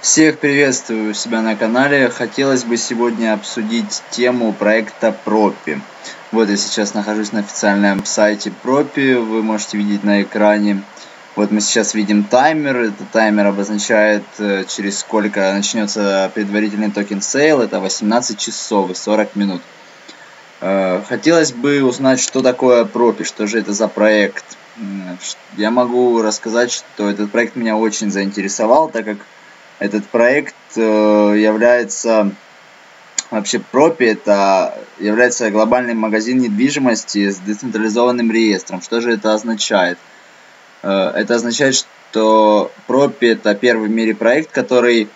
Всех приветствую у себя на канале. Хотелось бы сегодня обсудить тему проекта Propy. Вот я сейчас нахожусь на официальном сайте Propy. Вы можете видеть на экране. Вот мы сейчас видим таймер. Этот таймер обозначает, э, через сколько начнется предварительный token sale. Это 18 часов и 40 минут. Э, хотелось бы узнать, что такое Propy, что же это за проект. Я могу рассказать, что этот проект меня очень заинтересовал, так как этот проект э, является вообще Пропи это является глобальный магазин недвижимости с децентрализованным реестром. Что же это означает? Э, это означает, что Пропи это первый в мире проект, который,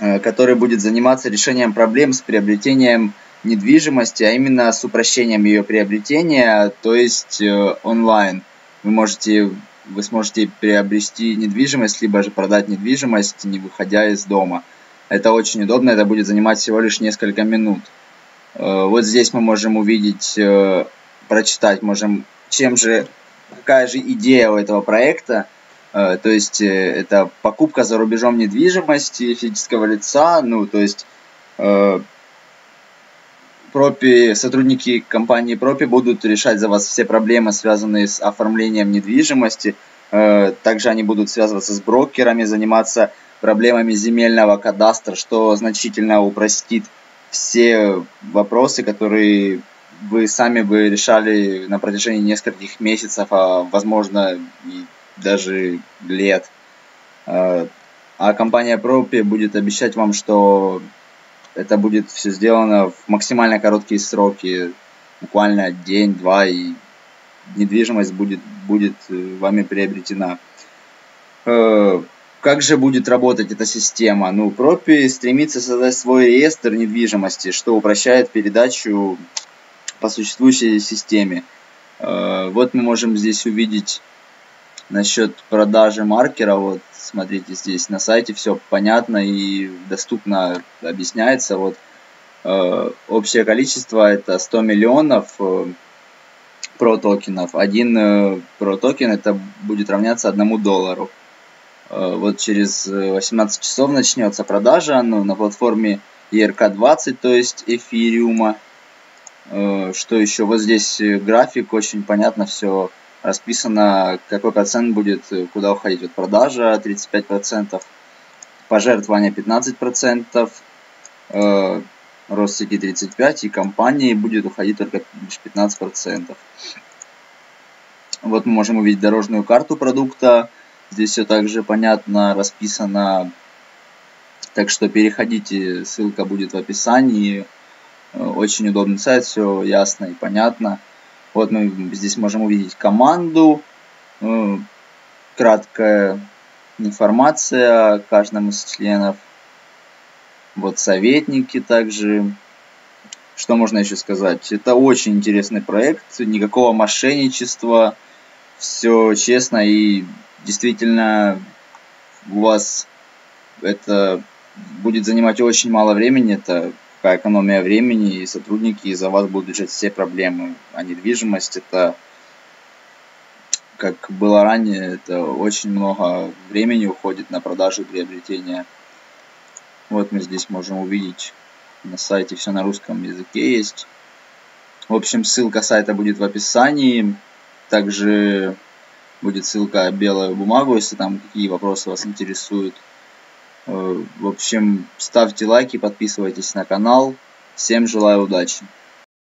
э, который будет заниматься решением проблем с приобретением недвижимости, а именно с упрощением ее приобретения, то есть онлайн. Вы можете вы сможете приобрести недвижимость, либо же продать недвижимость, не выходя из дома. Это очень удобно, это будет занимать всего лишь несколько минут. Э, вот здесь мы можем увидеть, э, прочитать, можем, чем же, какая же идея у этого проекта. Э, то есть это покупка за рубежом недвижимости физического лица, ну то есть Пропи, сотрудники компании Пропи будут решать за вас все проблемы, связанные с оформлением недвижимости. Э, также они будут связываться с брокерами, заниматься проблемами земельного кадастра, что значительно упростит все вопросы, которые вы сами бы решали на протяжении нескольких месяцев, а возможно и даже лет. Э, а компания Пропи будет обещать вам, что это будет все сделано в максимально короткие сроки, буквально день-два, и недвижимость будет, будет э, вами приобретена. Э, как же будет работать эта система? Ну, Пропи стремится создать свой реестр недвижимости, что упрощает передачу по существующей системе. Э, вот мы можем здесь увидеть насчет продажи маркера. Вот смотрите здесь на сайте все понятно и доступно объясняется. Вот э, общее количество это 100 миллионов э, про токенов. Один э, про токен это будет равняться одному доллару. Э, вот через 18 часов начнется продажа ну, на платформе ERK20, то есть эфириума. Э, что еще? Вот здесь график, очень понятно все расписано, какой процент будет э, куда уходить. Вот продажа 35%, пожертвования 15%, э, рост сети 35% и компании будет уходить только лишь 15%. Вот мы можем увидеть дорожную карту продукта. Здесь все также понятно расписано. Так что переходите, ссылка будет в описании. Э, очень удобный сайт, все ясно и понятно. Вот мы здесь можем увидеть команду, э, краткая информация о каждом из членов. Вот советники также. Что можно еще сказать? Это очень интересный проект, никакого мошенничества, все честно и действительно у вас это будет занимать очень мало времени, это какая экономия времени, и сотрудники за вас будут решать все проблемы. А недвижимость это, как было ранее, это очень много времени уходит на продажу и приобретение. Вот мы здесь можем увидеть на сайте все на русском языке есть. В общем, ссылка сайта будет в описании. Также будет ссылка белую бумагу, если там какие вопросы вас интересуют. Э, в общем, ставьте лайки, подписывайтесь на канал. Всем желаю удачи.